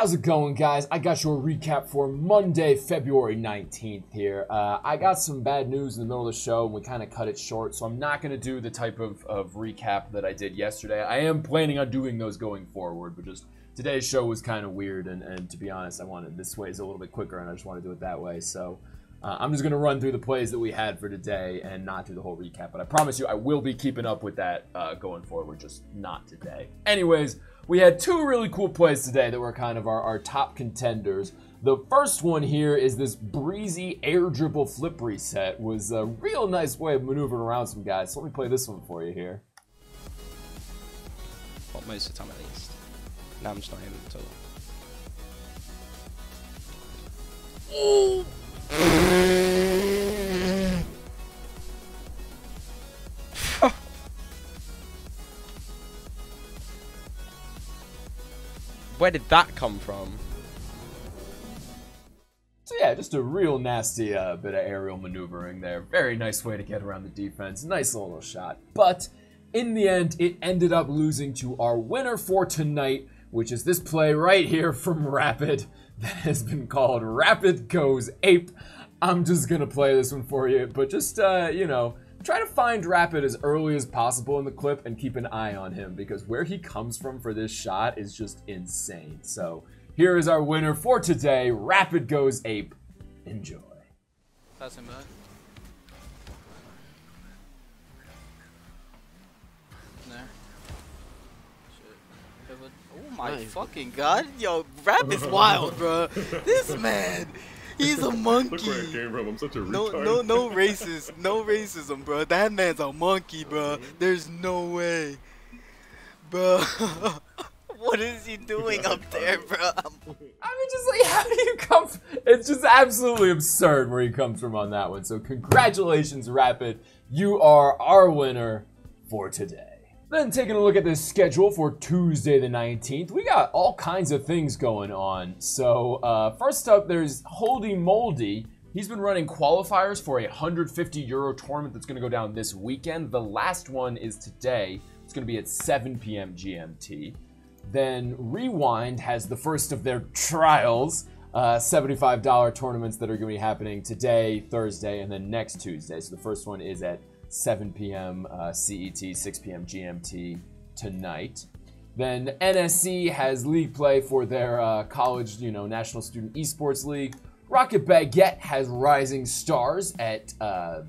How's it going, guys? I got your recap for Monday, February 19th here. Uh, I got some bad news in the middle of the show, and we kind of cut it short, so I'm not going to do the type of, of recap that I did yesterday. I am planning on doing those going forward, but just today's show was kind of weird, and, and to be honest, I wanted this way is a little bit quicker, and I just want to do it that way, so... Uh, I'm just going to run through the plays that we had for today and not do the whole recap, but I promise you I will be keeping up with that uh, going forward, just not today. Anyways, we had two really cool plays today that were kind of our, our top contenders. The first one here is this Breezi air dribble flip reset. Was a real nice way of maneuvering around some guys. So let me play this one for you here. Well, most of the time at least. No, I'm just not aiming at all. Oh! Where did that come from? So yeah, just a real nasty uh, bit of aerial maneuvering there. Very nice way to get around the defense. Nice little shot. But in the end, it ended up losing to our winner for tonight, which is this play right here from Rapid that has been called Rapid Goes Ape. I'm just gonna play this one for you, but just uh, you know, try to find Rapid as early as possible in the clip and keep an eye on him because where he comes from for this shot is just insane. So here is our winner for today. Rapid Goes Ape. Enjoy. Passing back. There. Shit. Oh my Nice. fucking god. Yo, rap is wild, bro. This man. He's a Look monkey. where it came from. I'm such a No, retard. no, no racist, no racism, bro. That man's a monkey, bro. There's no way, bro. what is he doing up there, bro? I'm- mean, just like, how do you come? f- It's just absolutely absurd where he comes from on that one. So, congratulations, Rapid. You are our winner for today. Then, taking a look at the schedule for Tuesday the 19th, we got all kinds of things going on. So, uh, first up, there's Holdy Moldy. He's been running qualifiers for a 150 euro tournament that's going to go down this weekend. The last one is today. It's going to be at 7 p.m. GMT. Then Rewind has the first of their trials, uh, $75 tournaments that are going to be happening today, Thursday, and then next Tuesday. So the first one is at 7 p.m. Uh, CET, 6 p.m. GMT tonight. Then NSC has league play for their uh, college, you know, National Student Esports League. Rocket Baguette has Rising Stars at uh,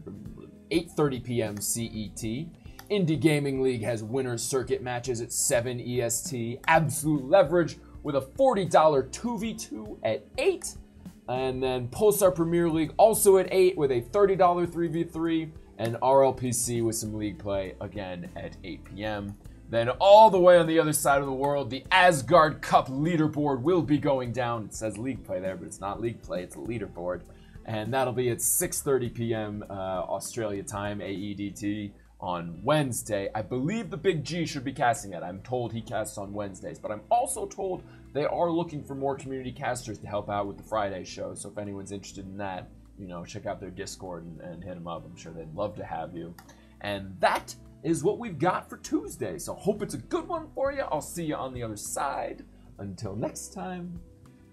8:30 p.m. CET. Indie Gaming League has winners circuit matches at 7 EST. Absolute Leverage with a $40 2v2 at 8. And then Pulsar Premier League also at 8 with a $30 3v3. And RLPC with some league play again at 8 p.m. Then all the way on the other side of the world, the Asgard Cup leaderboard will be going down. It says league play there, but it's not league play, it's a leaderboard. And that'll be at 6:30 p.m. Uh, Australia time, AEDT on Wednesday. I believe the Big G should be casting it. I'm told he casts on Wednesdays, but I'm also told they are looking for more community casters to help out with the Friday show. So if anyone's interested in that, you know, check out their Discord and, and hit them up. I'm sure they'd love to have you. And that is what we've got for Tuesday. So hope it's a good one for you. I'll see you on the other side. Until next time,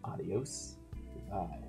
adios. Goodbye.